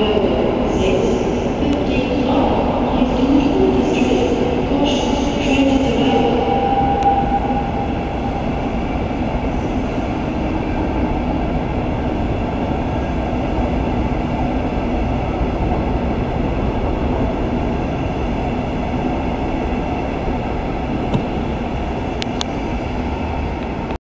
Amen.